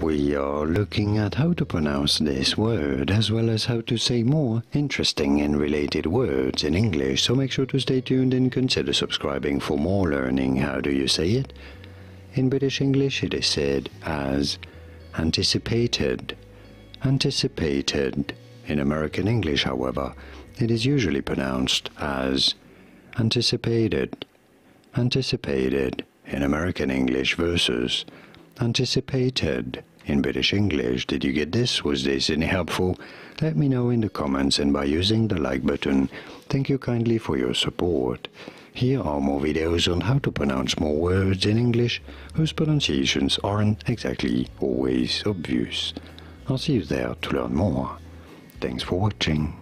we are looking at how to pronounce this word as well as how to say more interesting and related words in English, so make sure to stay tuned and consider subscribing for more learning. How do you say it. In British English it is said as anticipated, anticipated. In American English, however, it is usually pronounced as anticipated, anticipated. In American English versus anticipated in British English. Did you get this? Was this any helpful? Let me know in the comments and by using the like button. Thank you kindly for your support. Here are more videos on how to pronounce more words in English whose pronunciations aren't exactly always obvious. I'll see you there to learn more. Thanks for watching.